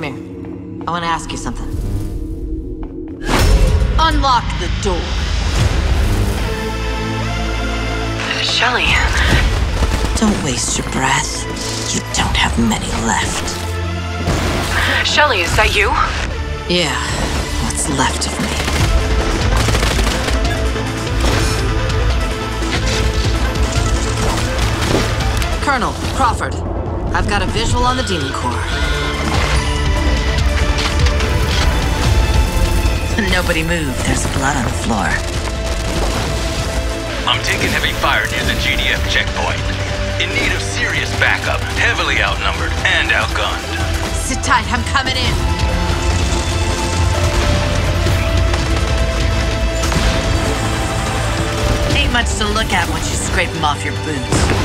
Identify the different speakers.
Speaker 1: I want to ask you something. Unlock the door.
Speaker 2: Shelly.
Speaker 1: Don't waste your breath. You don't have many left.
Speaker 2: Shelly, is that you?
Speaker 1: Yeah, what's left of me. Colonel, Crawford. I've got a visual on the Demon Core. Nobody move. There's blood on the floor.
Speaker 3: I'm taking heavy fire near the GDF checkpoint. In need of serious backup, heavily outnumbered and outgunned.
Speaker 1: Sit tight. I'm coming in. Ain't much to look at once you scrape them off your boots.